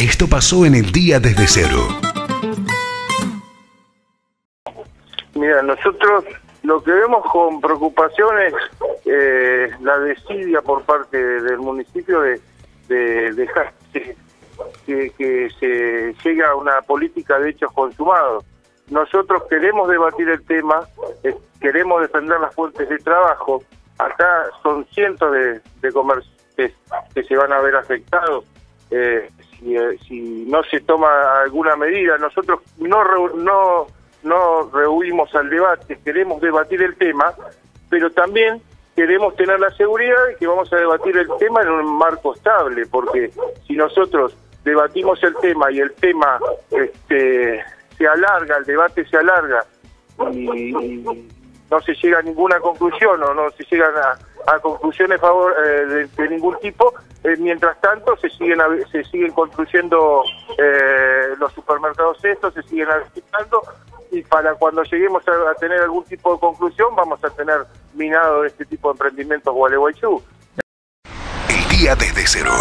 Esto pasó en el día desde cero. Mira, nosotros lo que vemos con preocupación es eh, la desidia por parte del municipio de, dejar que, que, se llegue a una política de hechos consumados. Nosotros queremos debatir el tema, eh, queremos defender las fuentes de trabajo. Acá son cientos de, de comerciantes que se van a ver afectados. Eh, si, si, no se toma alguna medida, nosotros no, no no rehuimos al debate, queremos debatir el tema, pero también queremos tener la seguridad de que vamos a debatir el tema en un marco estable, porque si nosotros debatimos el tema y el tema este, se alarga, el debate se alarga y, no se llega a ninguna conclusión o no se llegan a, conclusiones favor, eh, de, ningún tipo, eh, mientras tanto se siguen se siguen construyendo eh, los supermercados estos, se siguen habilitando y para cuando lleguemos a, tener algún tipo de conclusión vamos a tener minado este tipo de emprendimientos Gualeguaychú. El día desde cero.